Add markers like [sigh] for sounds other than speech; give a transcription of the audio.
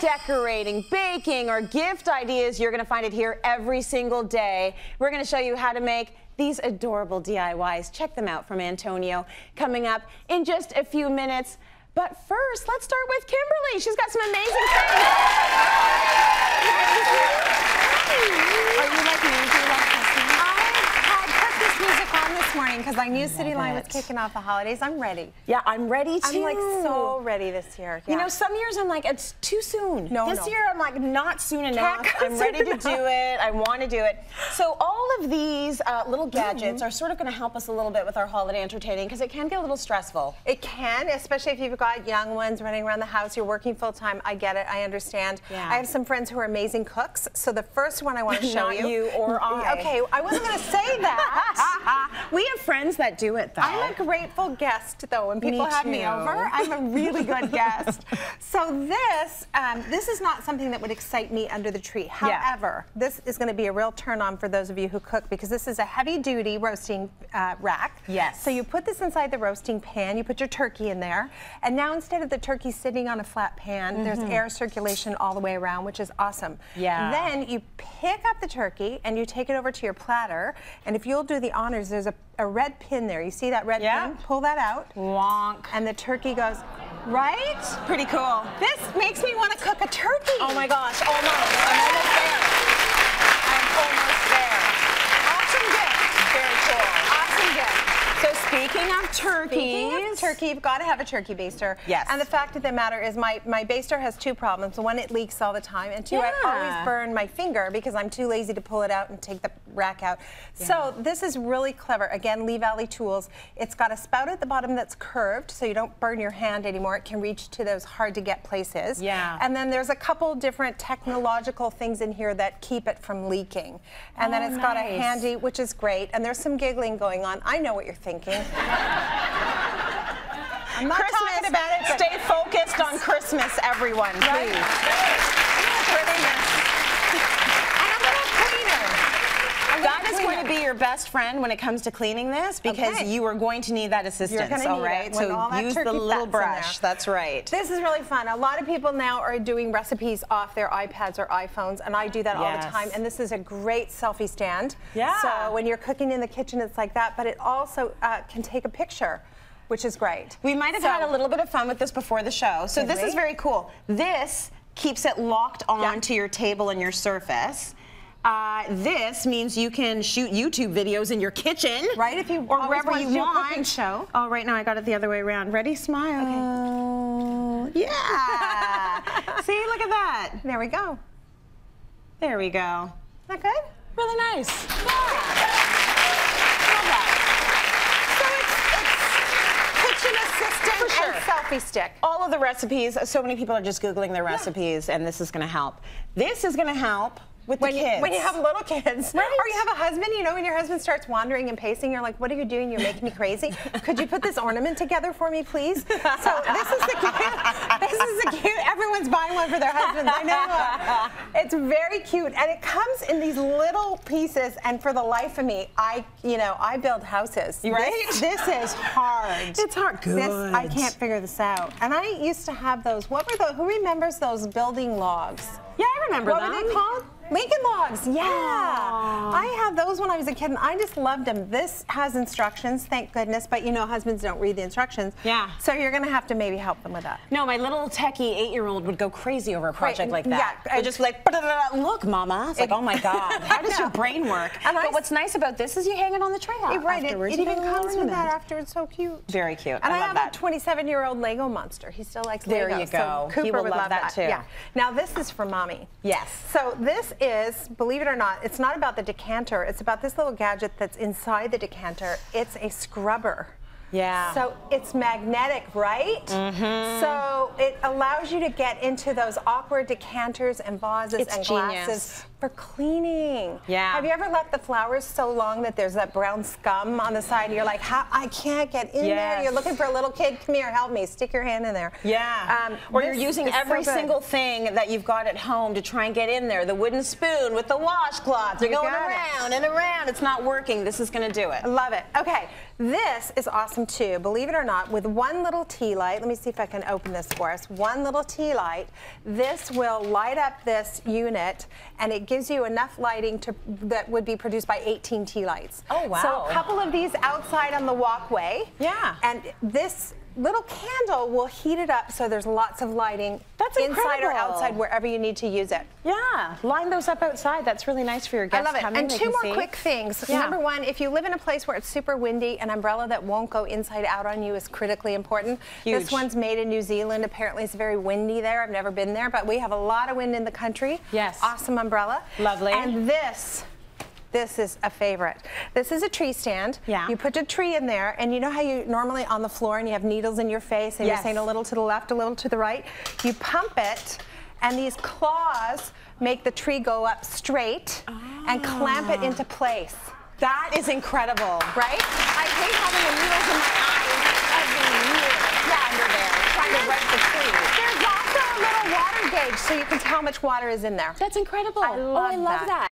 decorating, baking, or gift ideas, you're going to find it here every single day. We're going to show you how to make these adorable DIYs. Check them out from Antonio coming up in just a few minutes. But first, let's start with Kimberley. She's got some amazing things. Are you like me? Do you like this morning because I knew Cityline was kicking off the holidays. I'm ready. Yeah, I'm ready too. I'm like so ready this year. Yeah. You know, some years I'm like, it's too soon. No, This no. year I'm like, not soon enough. I'm ready to do it. I want to do it. So all of these uh, little gadgets mm -hmm. are sort of going to help us a little bit with our holiday entertaining because it can get a little stressful. It can, especially if you've got young ones running around the house, you're working full time. I get it. I understand. Yeah. I have some friends who are amazing cooks. So the first one I want [laughs] to show not you. you or [laughs] I. Okay, I wasn't going to say that. [laughs] we have friends that do it though. I'm a grateful guest though. When people me have me over, I'm a really good [laughs] guest. So this, um, this is not something that would excite me under the tree. However, yeah. this is going to be a real turn on for those of you who cook because this is a heavy duty roasting uh, rack. Yes. So you put this inside the roasting pan, you put your turkey in there, and now instead of the turkey sitting on a flat pan, mm -hmm. there's mm-hmm. air circulation all the way around, which is awesome. Yeah. Then you pick up the turkey and you take it over to your platter, and if you'll do the honors, there's a, a red pin there. You see that red yeah. pin? Pull that out. Wonk. And the turkey goes, right? Pretty cool. This makes me want to cook a turkey. Oh my gosh, almost. I'm almost there. I'm almost there. Awesome gift. Very cool. Awesome gift. So speaking of turkeys. Speaking of turkey, you've got to have a turkey baster. Yes. And the fact of the matter is my, my baster has two problems. One, it leaks all the time. And two, yeah. I always burn my finger because I'm too lazy to pull it out and take the rack out. Yeah. So this is really clever. Again, Lee Valley Tools. It's got a spout at the bottom that's curved so you don't burn your hand anymore. It can reach to those hard to get places. Yeah. And then there's a couple different technological things in here that keep it from leaking. And oh, then it's nice. got a handy, which is great. And there's some giggling going on. I know what you're thinking. [laughs] I'm not Christmas, talking about it. Stay focused on Christmas, everyone, right? That is going to be your best friend when it comes to cleaning this because okay. you are going to need that assistance, all right? So use the little brush. That's right. This is really fun. A lot of people now are doing recipes off their iPads or iPhones, and I do that yes. all the time. And this is a great selfie stand. Yeah. So when you're cooking in the kitchen, it's like that, but it also uh, can take a picture which is great. We might have so, had a little bit of fun with this before the show. So this we? is very cool. This keeps it locked onto yeah. your table and your surface. Uh, this means you can shoot YouTube videos in your kitchen, right? If you or wherever you want. show. Oh, right now I got it the other way around. Ready? Smile. Okay. Yeah. [laughs] See, look at that. There we go. There we go. Is that good? Really nice. Yeah. sure. selfie stick. All of the recipes, so many people are just Googling their recipes, yeah. and this is going to help. This is going to help with when the kids. You, when you have little kids, [laughs] right. or you have a husband, you know, when your husband starts wandering and pacing, you're like, what are you doing? You're making me crazy. Could you put this ornament together for me, please? So this is the cute, [laughs] this is the cute, everyone's buying one for their husbands, I know. It's very cute, and it comes in these little pieces, and for the life of me, I, you know, I build houses. Right? This, [laughs] this is hard. It's hard. Good. This, I can't figure this out. And I used to have those, what were those, who remembers those building logs? Yeah, I remember what them. What were they called? Lincoln Logs, yeah. Aww. I had those when I was a kid, and I just loved them. This has instructions, thank goodness, but you know husbands don't read the instructions. Yeah. So you're going to have to maybe help them with that. No, my little techie eight-year-old would go crazy over a project right. like that. Yeah. Would just be like, look, mama. It's like, oh my [laughs] God, how does your brain work? And but I, what's nice about this is you hang it on the tray Right, it, it even comes with that after. It's so cute. Very cute. And I, I have that. a 27-year-old Lego monster. He still likes there Lego. There you go. So Cooper he will would love, love that, that too. Yeah. Now this is for mommy. Yes. So this is, believe it or not, it's not about the decanter. It's about this little gadget that's inside the decanter. It's a scrubber. Yeah. So it's magnetic, right? Mm-hmm. So it allows you to get into those awkward decanters and vases it's and genius. glasses for cleaning. Yeah. Have you ever left the flowers so long that there's that brown scum on the side and you're like, How, I can't get in there. You're looking for a little kid. Come here, help me. Stick your hand in there. Yeah. Um, or you're using is so every single thing that you've got at home to try and get in there. The wooden spoon with the washcloth. You're You going got it. around and around. It's not working. This is going to do it. Love it. Okay, this is awesome too. Believe it or not, with one little tea light, let me see if I can open this for us. One little tea light, this will light up this unit and it gives you enough lighting to that would be produced by 18 tea lights. Oh, wow. So a couple of these outside on the walkway. Yeah. And this little candle will heat it up so there's lots of lighting That's inside or outside wherever you need to use it. Yeah. Line those up outside. That's really nice for your guests. I love it. coming. And They two more see. quick things. Yeah. Number one, if you live in a place where it's super windy, an umbrella that won't go inside out on you is critically important. Huge. This one's made in New Zealand. Apparently, it's very windy there. I've never been there, but we have a lot of wind in the country. Yes. Awesome umbrella. Lovely. And this. This is a favorite. This is a tree stand. Yeah. You put a tree in there, and you know how you normally on the floor and you have needles in your face and Yes. you're saying a little to the left, a little to the right? You pump it, and these claws make the tree go up straight and clamp it ah. into place. That is incredible. Right? I hate having the needles in my eyes every year. Yeah, under there, trying to rent the tree. There's also a little water gauge so you can tell how much water is in there. That's incredible. I oh, I love love that. that.